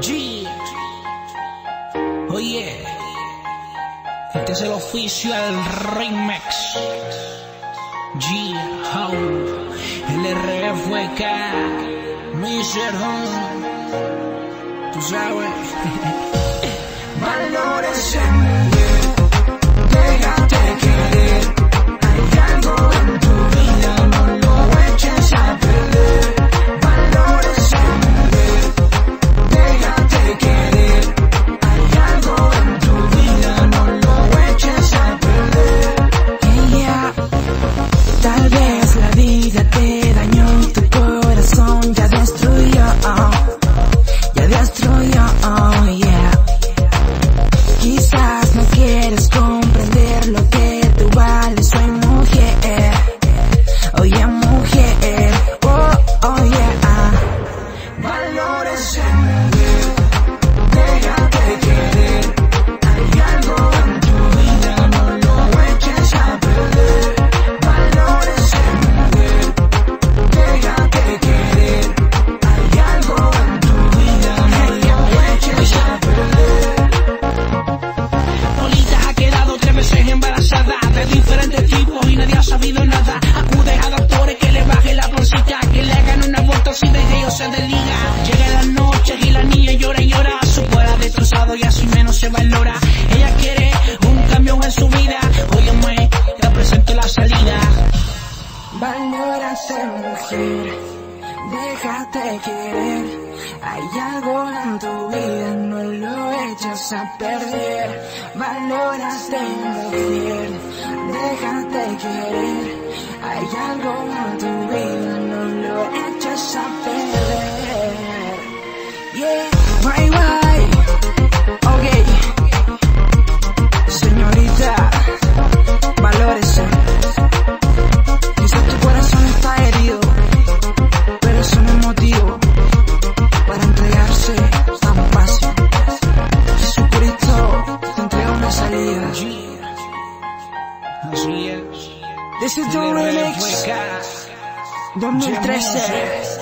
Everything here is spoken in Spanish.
G. Oye, este es el oficial remix. G. How. El RFK. Mr. Home. Tú sabes. Valores en veces embarazada de diferentes tipos y nadie ha sabido nada. Acude a doctores que le baje la pancita, que le hagan una vuelta si de que se desliga. Llega la noche y la niña llora y llora, su cuerpo destrozado y así menos se valora. Ella quiere un cambio en su vida, óyeme, te presento la salida. Valórate mujer, déjate querer. Hay algo en tu vida, no lo eches a perder. Valórate mujer, déjate querer. Hay algo en tu This is the remix RFK. 2013.